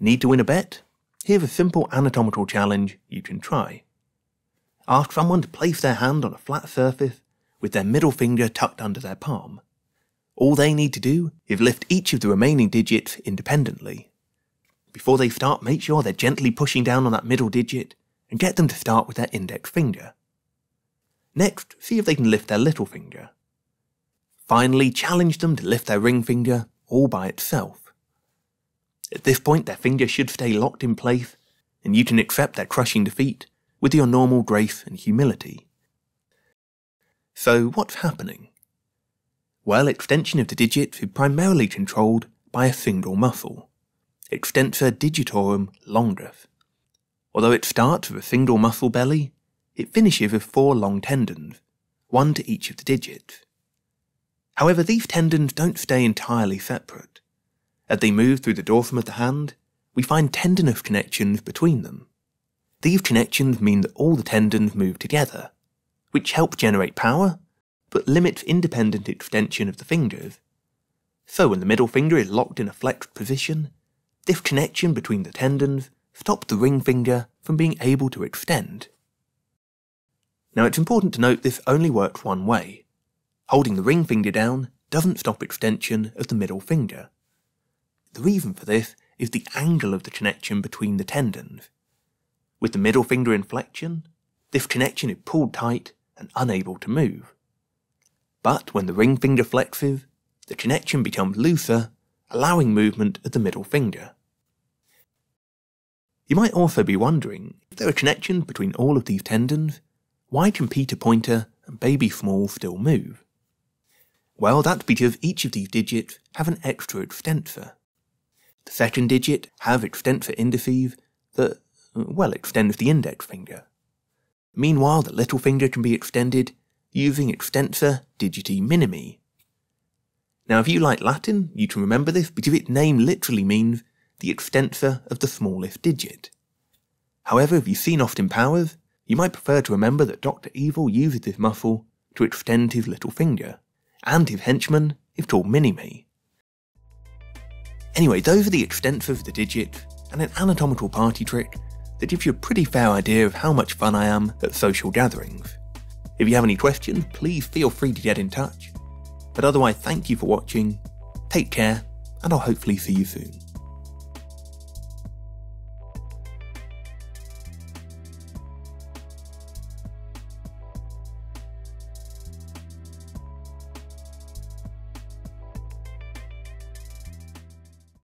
Need to win a bet? Here's a simple anatomical challenge you can try. Ask someone to place their hand on a flat surface with their middle finger tucked under their palm. All they need to do is lift each of the remaining digits independently. Before they start, make sure they're gently pushing down on that middle digit and get them to start with their index finger. Next, see if they can lift their little finger. Finally, challenge them to lift their ring finger all by itself. At this point, their finger should stay locked in place, and you can accept their crushing defeat with your normal grace and humility. So, what's happening? Well, extension of the digits is primarily controlled by a single muscle, extensor digitorum longus. Although it starts with a single muscle belly, it finishes with four long tendons, one to each of the digits. However, these tendons don't stay entirely separate. As they move through the dorsum of the hand, we find tendinous connections between them. These connections mean that all the tendons move together, which help generate power, but limits independent extension of the fingers. So when the middle finger is locked in a flexed position, this connection between the tendons stops the ring finger from being able to extend. Now it's important to note this only works one way. Holding the ring finger down doesn't stop extension of the middle finger. The reason for this is the angle of the connection between the tendons. With the middle finger in flexion, this connection is pulled tight and unable to move. But when the ring finger flexes, the connection becomes looser, allowing movement of the middle finger. You might also be wondering, if there are connections between all of these tendons, why can Peter Pointer and Baby Small still move? Well, that's because each of these digits have an extra extensor. The second digit have extensor indices that, well, extends the index finger. Meanwhile, the little finger can be extended using extensor digiti minimi. Now, if you like Latin, you can remember this because its name literally means the extensor of the smallest digit. However, if you've seen Austin Powers, you might prefer to remember that Dr. Evil uses this muscle to extend his little finger, and his henchman is called Mini-Me. Anyway, those are the extensors of the digit, and an anatomical party trick that gives you a pretty fair idea of how much fun I am at social gatherings. If you have any questions, please feel free to get in touch. But otherwise, thank you for watching, take care, and I'll hopefully see you soon.